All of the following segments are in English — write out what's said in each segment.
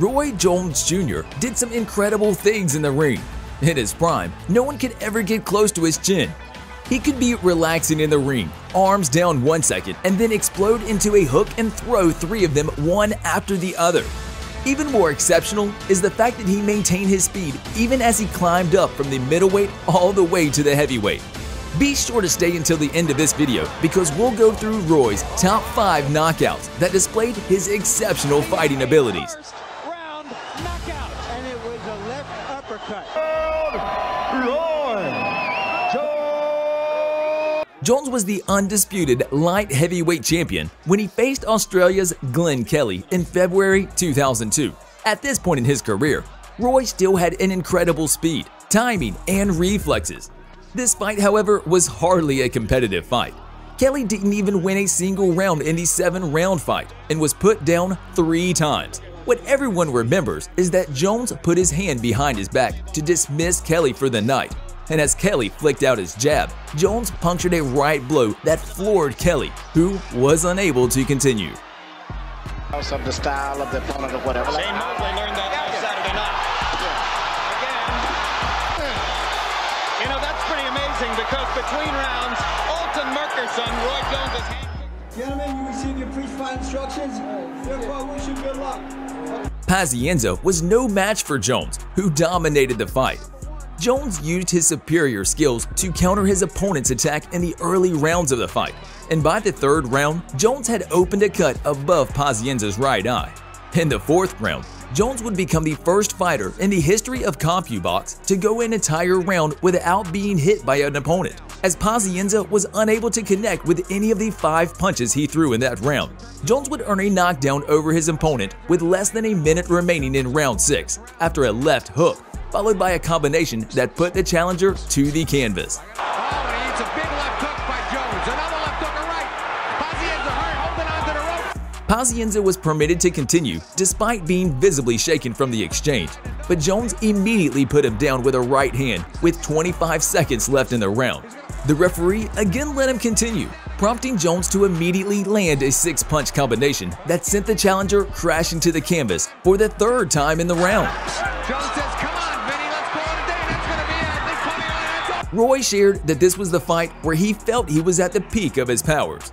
Roy Jones Jr. did some incredible things in the ring. In his prime, no one could ever get close to his chin. He could be relaxing in the ring, arms down one second, and then explode into a hook and throw three of them one after the other. Even more exceptional is the fact that he maintained his speed even as he climbed up from the middleweight all the way to the heavyweight. Be sure to stay until the end of this video because we'll go through Roy's top 5 knockouts that displayed his exceptional fighting abilities. Jones was the undisputed light heavyweight champion when he faced Australia's Glenn Kelly in February 2002. At this point in his career, Roy still had an incredible speed, timing, and reflexes. This fight, however, was hardly a competitive fight. Kelly didn't even win a single round in the seven round fight and was put down three times. What everyone remembers is that Jones put his hand behind his back to dismiss Kelly for the night, and as Kelly flicked out his jab, Jones punctured a right blow that floored Kelly, who was unable to continue. of the style of the opponent or whatever. Shane Mosley learned that last Saturday night. Again. You know, that's pretty amazing because between rounds, Alton Merkerson, Roy Jones' hand. Gentlemen, you received your pre-fight instructions. Therefore, wish you good luck. Pazienza was no match for Jones, who dominated the fight. Jones used his superior skills to counter his opponent's attack in the early rounds of the fight, and by the third round, Jones had opened a cut above Pazienza's right eye. In the fourth round, Jones would become the first fighter in the history of CompuBox to go an entire round without being hit by an opponent, as Pazienza was unable to connect with any of the five punches he threw in that round. Jones would earn a knockdown over his opponent with less than a minute remaining in round 6 after a left hook, followed by a combination that put the challenger to the canvas. Oh, Pazienza was permitted to continue despite being visibly shaken from the exchange, but Jones immediately put him down with a right hand with 25 seconds left in the round. The referee again let him continue, prompting Jones to immediately land a six-punch combination that sent the challenger crashing to the canvas for the third time in the round. Jones says, come on, Vinny, let's call it a day. That's going to be it. I think Tony Orlando's Roy shared that this was the fight where he felt he was at the peak of his powers.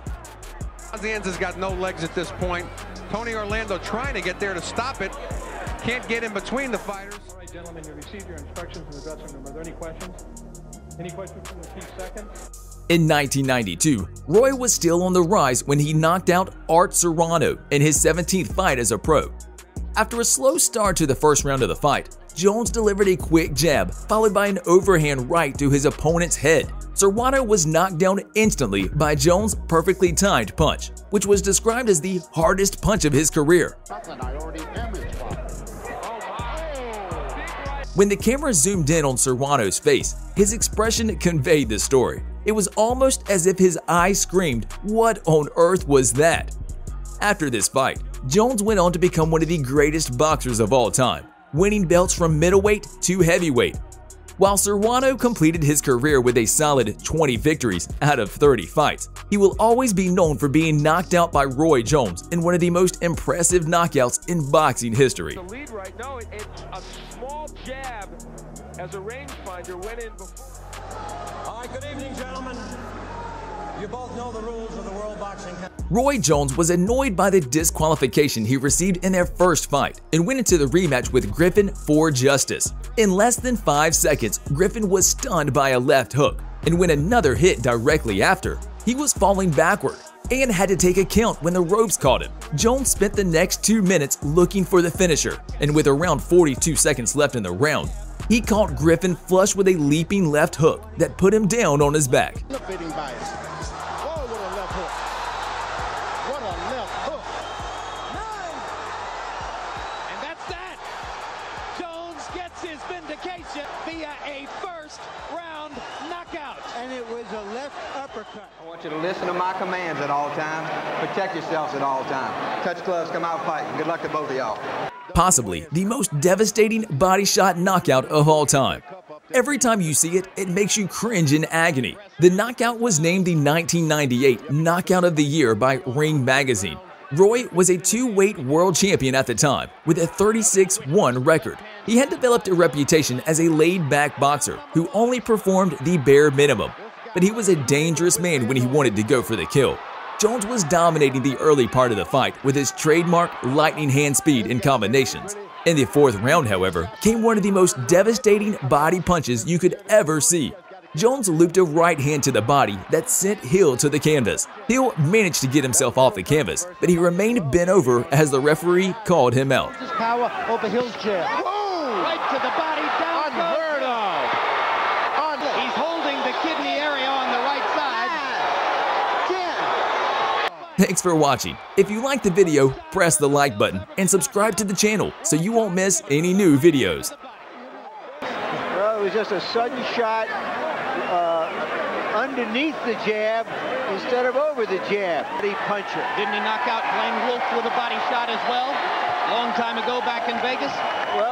Pazienza's got no legs at this point. Tony Orlando trying to get there to stop it. Can't get in between the fighters. All right, gentlemen, you received your instructions from the dressing room. Are there any questions? Any questions from the chief second? In 1992, Roy was still on the rise when he knocked out Art Serrano in his 17th fight as a pro. After a slow start to the first round of the fight, Jones delivered a quick jab, followed by an overhand right to his opponent's head. Serrano was knocked down instantly by Jones' perfectly timed punch, which was described as the hardest punch of his career. When the camera zoomed in on Serrano's face, his expression conveyed the story. It was almost as if his eyes screamed, What on earth was that? After this fight, Jones went on to become one of the greatest boxers of all time, winning belts from middleweight to heavyweight. While Serrano completed his career with a solid 20 victories out of 30 fights, he will always be known for being knocked out by Roy Jones in one of the most impressive knockouts in boxing history. the lead right now. It, it's a small jab as a rangefinder went in before. All right, good evening, gentlemen. You both know the rules of the World Boxing Council. Roy Jones was annoyed by the disqualification he received in their first fight and went into the rematch with Griffin for justice. In less than 5 seconds, Griffin was stunned by a left hook, and when another hit directly after, he was falling backward and had to take a count when the ropes caught him. Jones spent the next 2 minutes looking for the finisher, and with around 42 seconds left in the round, he caught Griffin flush with a leaping left hook that put him down on his back. Vindication via a first round knockout. And it was a left uppercut. I want you to listen to my commands at all times. Protect yourselves at all times. Touch gloves, come out fighting. Good luck to both of y'all. possibly the most devastating body shot knockout of all time. Every time you see it, it makes you cringe in agony. The knockout was named the 1998 Knockout of the Year by Ring Magazine. Roy was a two-weight world champion at the time with a 36-1 record. He had developed a reputation as a laid-back boxer who only performed the bare minimum, but he was a dangerous man when he wanted to go for the kill. Jones was dominating the early part of the fight with his trademark lightning hand speed and combinations. In the fourth round, however, came one of the most devastating body punches you could ever see. Jones looped a right hand to the body that sent Hill to the canvas. Hill managed to get himself off the canvas, but he remained bent over as the referee called him out. Power over Hill's jab. Right to the body, down Unheard of. He's holding the kidney area on the right side. Thanks for watching. If you liked the video, press the like button and subscribe to the channel so you won't miss any new videos. Well, it was just a sudden shot uh, underneath the jab instead of over the jab. The puncher. Didn't he knock out Glenn Wolf with a body shot as well? Long time ago back in Vegas? Well,